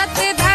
सत्य